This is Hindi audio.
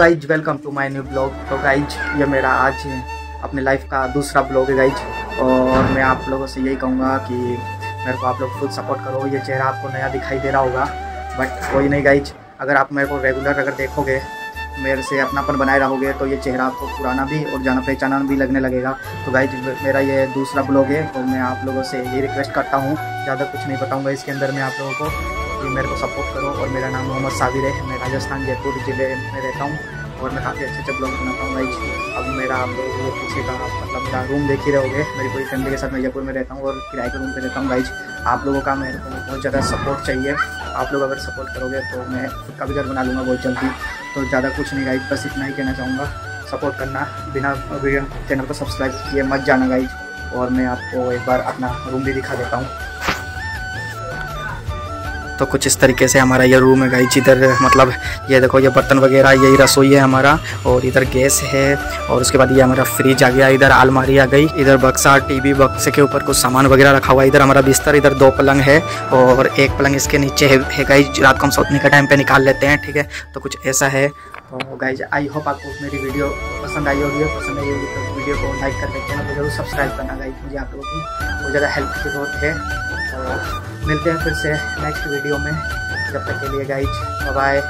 Guys welcome to my new blog तो गाइज़ ये मेरा आज अपने लाइफ का दूसरा ब्लॉग है गाइज़ और मैं आप लोगों से यही कहूँगा कि मेरे को आप लोग खुद सपोर्ट करो। ये चेहरा आपको नया दिखाई दे रहा होगा बट कोई नहीं गाइज़ अगर आप मेरे को रेगुलर अगर देखोगे, मेरे से अपनापन बनाए रहोगे तो ये चेहरा आपको पुराना भी और जाना पहचाना भी लगने लगेगा। तो गाइज़ मेरा ये दूसरा ब्लॉग है तो मैं आप लोगों से ये रिक्वेस्ट करता हूँ। ज़्यादा कुछ नहीं बताऊँगा इसके अंदर मैं आप लोगों को कि मेरे को सपोर्ट करो और मेरा नाम मोहम्मद साबिर है। मैं राजस्थान जयपुर ज़िले में रहता हूँ। और मैं काफ़ी अच्छे अच्छे ब्लॉग बनाता हूँ गाइज़ अब मेरा आप लोगों को पीछे का मतलब मेरा रूम देख ही रहोगे। मेरी पूरी फैमिली के साथ मैं जयपुर में रहता हूँ और किराए के रूम पे रहता हूँ गाइज़ आप लोगों का मेरे को बहुत ज़्यादा सपोर्ट चाहिए। आप लोग अगर सपोर्ट करोगे तो मैं खुद का भी घर बना लूँगा बहुत जल्दी। तो ज़्यादा कुछ नहीं गाइज़ बस इतना ही कहना चाहूँगा। सपोर्ट करना, बिना चैनल को सब्सक्राइब किए मत जाना गाइज़ और मैं आपको एक बार अपना रूम भी दिखा देता हूँ। तो कुछ इस तरीके से हमारा ये रूम है गाइज़ इधर मतलब ये देखो ये बर्तन वगैरह यही रसोई है हमारा और इधर गैस है और उसके बाद ये हमारा फ्रिज आ गया इधर आलमारी आ गई इधर बक्सा टीवी बक्से के ऊपर कुछ सामान वगैरह रखा हुआ है इधर हमारा बिस्तर इधर दो पलंग है और एक पलंग इसके नीचे है, है गाइज़ रात को हम सोचने का टाइम पे निकाल लेते हैं ठीक है तो कुछ ऐसा है तो गाइज़ आई होप आपको मेरी वीडियो पसंद आई होगी पसंद आई होगी तो वीडियो को लाइक कर देते हैं तो ज़रूर सब्सक्राइब करना गाइज़ मुझे आप लोगों की बहुत ज़्यादा हेल्प की ज़रूरत है तो मिलते हैं फिर से नेक्स्ट वीडियो में। जब तक के लिए गाइज़ बाय